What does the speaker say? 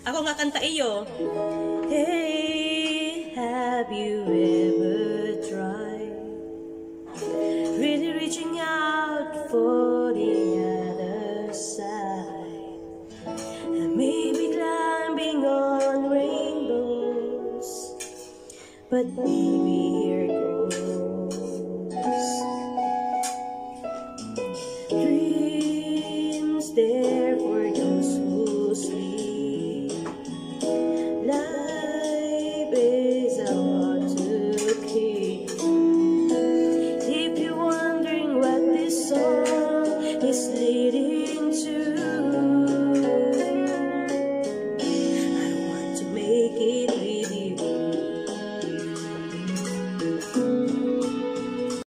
Ako nga kanta iyo. Hey, have you ever tried really reaching out for the other side? And maybe climbing on rainbows, but maybe here goes. Dreams there for those who sleep.